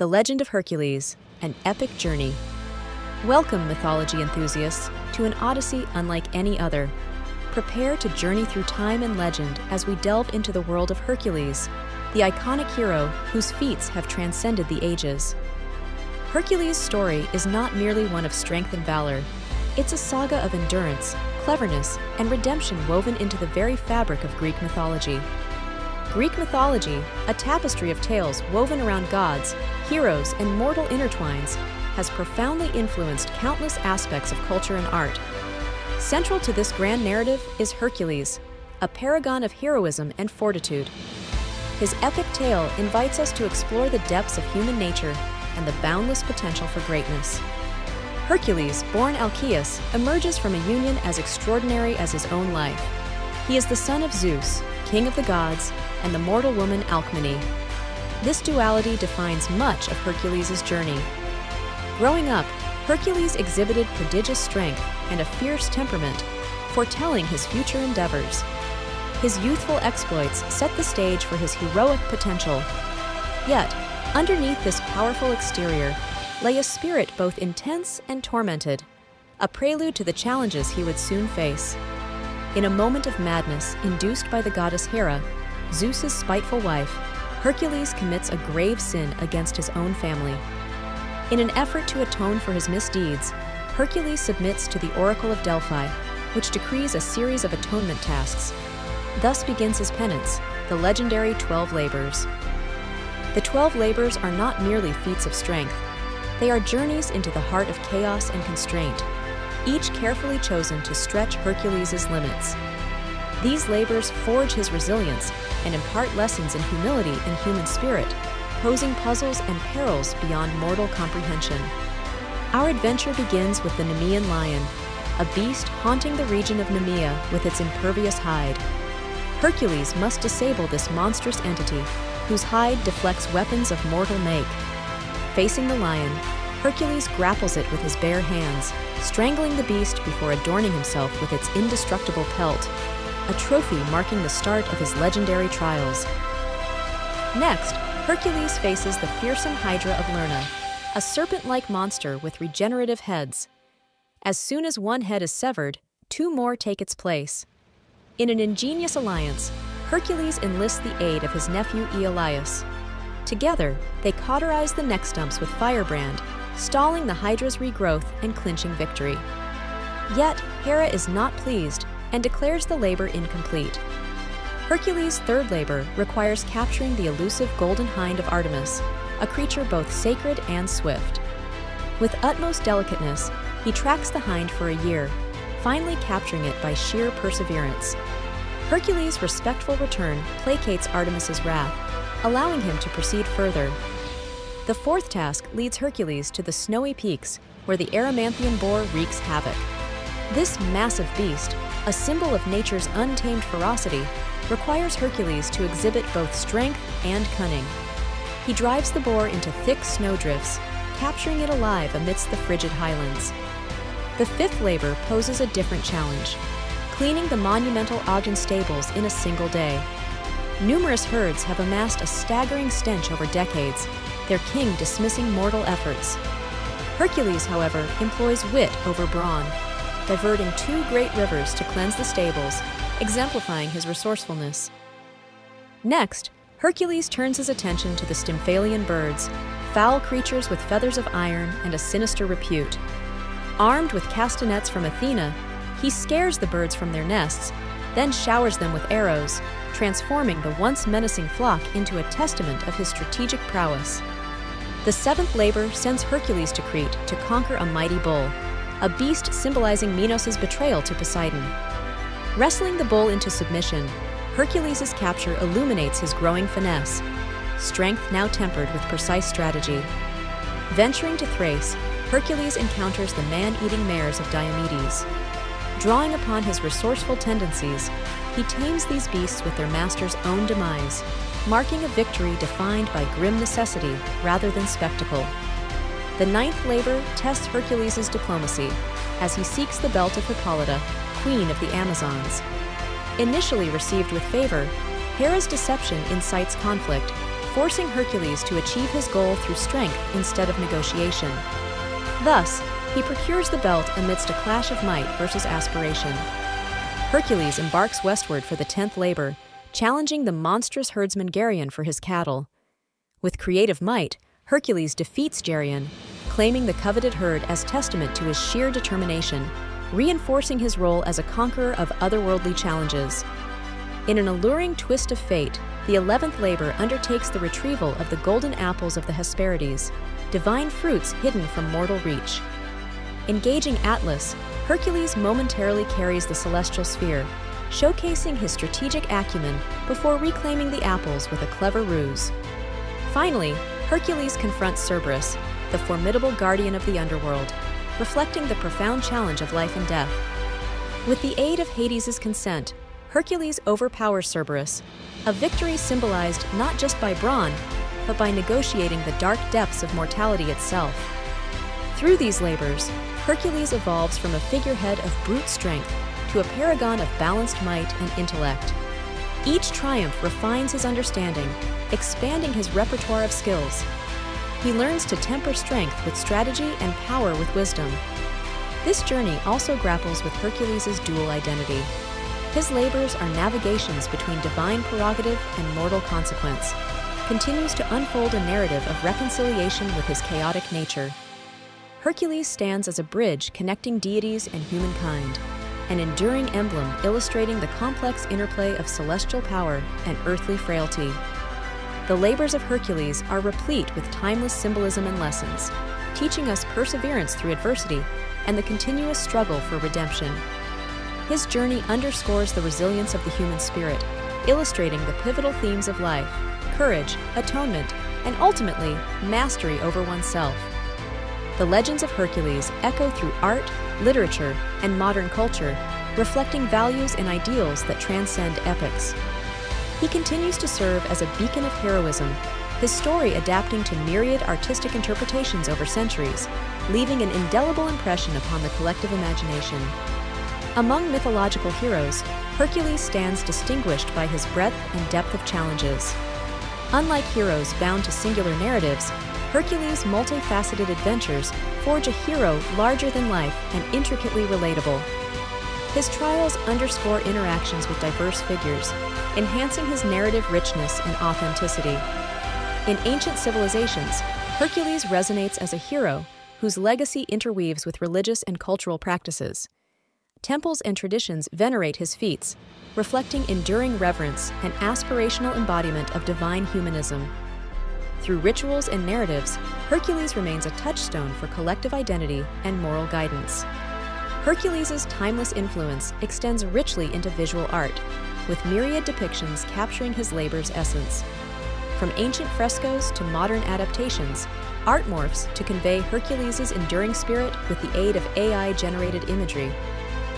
The Legend of Hercules, an epic journey. Welcome, mythology enthusiasts, to an odyssey unlike any other. Prepare to journey through time and legend as we delve into the world of Hercules, the iconic hero whose feats have transcended the ages. Hercules' story is not merely one of strength and valor, it's a saga of endurance, cleverness, and redemption woven into the very fabric of Greek mythology. Greek mythology, a tapestry of tales woven around gods, heroes, and mortal intertwines, has profoundly influenced countless aspects of culture and art. Central to this grand narrative is Hercules, a paragon of heroism and fortitude. His epic tale invites us to explore the depths of human nature and the boundless potential for greatness. Hercules, born Alcaeus, emerges from a union as extraordinary as his own life. He is the son of Zeus, king of the gods, and the mortal woman Alcmene. This duality defines much of Hercules' journey. Growing up, Hercules exhibited prodigious strength and a fierce temperament, foretelling his future endeavors. His youthful exploits set the stage for his heroic potential. Yet, underneath this powerful exterior lay a spirit both intense and tormented, a prelude to the challenges he would soon face. In a moment of madness induced by the goddess Hera, Zeus's spiteful wife, Hercules commits a grave sin against his own family. In an effort to atone for his misdeeds, Hercules submits to the Oracle of Delphi, which decrees a series of atonement tasks. Thus begins his penance, the legendary Twelve Labors. The Twelve Labors are not merely feats of strength, they are journeys into the heart of chaos and constraint, each carefully chosen to stretch Hercules' limits. These labors forge his resilience and impart lessons in humility and human spirit, posing puzzles and perils beyond mortal comprehension. Our adventure begins with the Nemean lion, a beast haunting the region of Nemea with its impervious hide. Hercules must disable this monstrous entity, whose hide deflects weapons of mortal make. Facing the lion, Hercules grapples it with his bare hands, strangling the beast before adorning himself with its indestructible pelt, a trophy marking the start of his legendary trials. Next, Hercules faces the fearsome Hydra of Lerna, a serpent like monster with regenerative heads. As soon as one head is severed, two more take its place. In an ingenious alliance, Hercules enlists the aid of his nephew Iolaus. Together, they cauterize the neck stumps with firebrand stalling the Hydra's regrowth and clinching victory. Yet, Hera is not pleased and declares the labor incomplete. Hercules' third labor requires capturing the elusive golden hind of Artemis, a creature both sacred and swift. With utmost delicateness, he tracks the hind for a year, finally capturing it by sheer perseverance. Hercules' respectful return placates Artemis's wrath, allowing him to proceed further the fourth task leads Hercules to the snowy peaks where the Erymanthian boar wreaks havoc. This massive beast, a symbol of nature's untamed ferocity, requires Hercules to exhibit both strength and cunning. He drives the boar into thick snowdrifts, capturing it alive amidst the frigid highlands. The fifth labor poses a different challenge, cleaning the monumental Augean stables in a single day. Numerous herds have amassed a staggering stench over decades, their king dismissing mortal efforts. Hercules, however, employs wit over brawn, diverting two great rivers to cleanse the stables, exemplifying his resourcefulness. Next, Hercules turns his attention to the Stymphalian birds, foul creatures with feathers of iron and a sinister repute. Armed with castanets from Athena, he scares the birds from their nests, then showers them with arrows, transforming the once menacing flock into a testament of his strategic prowess. The seventh labor sends Hercules to Crete to conquer a mighty bull, a beast symbolizing Minos' betrayal to Poseidon. Wrestling the bull into submission, Hercules' capture illuminates his growing finesse, strength now tempered with precise strategy. Venturing to Thrace, Hercules encounters the man-eating mares of Diomedes. Drawing upon his resourceful tendencies, he tames these beasts with their master's own demise, marking a victory defined by grim necessity rather than spectacle. The ninth labor tests Hercules' diplomacy as he seeks the belt of Hippolyta, queen of the Amazons. Initially received with favor, Hera's deception incites conflict, forcing Hercules to achieve his goal through strength instead of negotiation. Thus, he procures the belt amidst a clash of might versus aspiration. Hercules embarks westward for the tenth labor, challenging the monstrous herdsman Geryon for his cattle. With creative might, Hercules defeats Geryon, claiming the coveted herd as testament to his sheer determination, reinforcing his role as a conqueror of otherworldly challenges. In an alluring twist of fate, the eleventh labor undertakes the retrieval of the golden apples of the Hesperides, divine fruits hidden from mortal reach. Engaging Atlas, Hercules momentarily carries the celestial sphere, showcasing his strategic acumen before reclaiming the apples with a clever ruse. Finally, Hercules confronts Cerberus, the formidable guardian of the underworld, reflecting the profound challenge of life and death. With the aid of Hades' consent, Hercules overpowers Cerberus, a victory symbolized not just by brawn, but by negotiating the dark depths of mortality itself. Through these labors, Hercules evolves from a figurehead of brute strength to a paragon of balanced might and intellect. Each triumph refines his understanding, expanding his repertoire of skills. He learns to temper strength with strategy and power with wisdom. This journey also grapples with Hercules' dual identity. His labors are navigations between divine prerogative and mortal consequence, continues to unfold a narrative of reconciliation with his chaotic nature. Hercules stands as a bridge connecting deities and humankind, an enduring emblem illustrating the complex interplay of celestial power and earthly frailty. The labors of Hercules are replete with timeless symbolism and lessons, teaching us perseverance through adversity and the continuous struggle for redemption. His journey underscores the resilience of the human spirit, illustrating the pivotal themes of life courage, atonement, and ultimately, mastery over oneself. The legends of Hercules echo through art, literature, and modern culture, reflecting values and ideals that transcend epics. He continues to serve as a beacon of heroism, his story adapting to myriad artistic interpretations over centuries, leaving an indelible impression upon the collective imagination. Among mythological heroes, Hercules stands distinguished by his breadth and depth of challenges. Unlike heroes bound to singular narratives, Hercules' multifaceted adventures forge a hero larger than life and intricately relatable. His trials underscore interactions with diverse figures, enhancing his narrative richness and authenticity. In ancient civilizations, Hercules resonates as a hero whose legacy interweaves with religious and cultural practices. Temples and traditions venerate his feats, reflecting enduring reverence and aspirational embodiment of divine humanism. Through rituals and narratives, Hercules remains a touchstone for collective identity and moral guidance. Hercules' timeless influence extends richly into visual art, with myriad depictions capturing his labor's essence. From ancient frescoes to modern adaptations, art morphs to convey Hercules' enduring spirit with the aid of AI-generated imagery.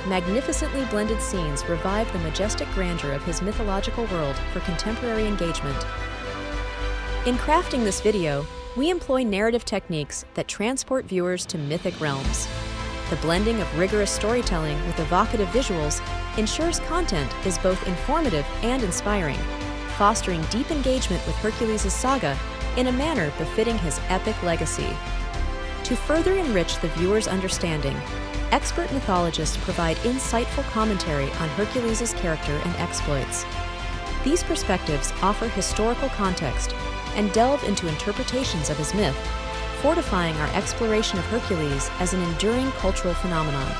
Magnificently blended scenes revive the majestic grandeur of his mythological world for contemporary engagement. In crafting this video, we employ narrative techniques that transport viewers to mythic realms. The blending of rigorous storytelling with evocative visuals ensures content is both informative and inspiring, fostering deep engagement with Hercules' saga in a manner befitting his epic legacy. To further enrich the viewer's understanding, expert mythologists provide insightful commentary on Hercules' character and exploits. These perspectives offer historical context and delve into interpretations of his myth, fortifying our exploration of Hercules as an enduring cultural phenomenon.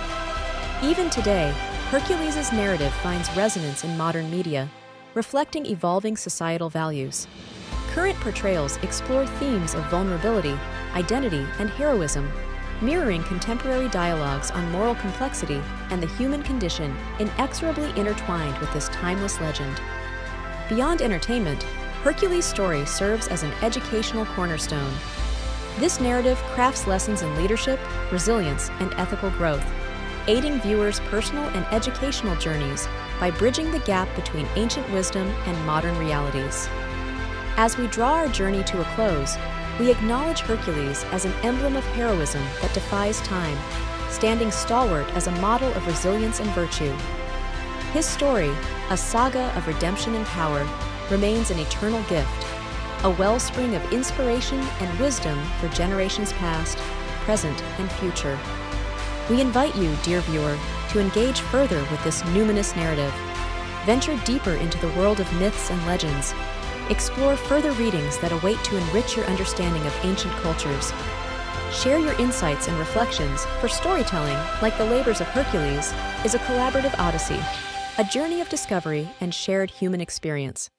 Even today, Hercules' narrative finds resonance in modern media, reflecting evolving societal values. Current portrayals explore themes of vulnerability, identity, and heroism, mirroring contemporary dialogues on moral complexity and the human condition inexorably intertwined with this timeless legend. Beyond entertainment, Hercules' story serves as an educational cornerstone. This narrative crafts lessons in leadership, resilience, and ethical growth, aiding viewers' personal and educational journeys by bridging the gap between ancient wisdom and modern realities. As we draw our journey to a close, we acknowledge Hercules as an emblem of heroism that defies time, standing stalwart as a model of resilience and virtue. His story, a saga of redemption and power, remains an eternal gift, a wellspring of inspiration and wisdom for generations past, present, and future. We invite you, dear viewer, to engage further with this numinous narrative. Venture deeper into the world of myths and legends. Explore further readings that await to enrich your understanding of ancient cultures. Share your insights and reflections, for storytelling, like the labors of Hercules, is a collaborative odyssey, a journey of discovery and shared human experience.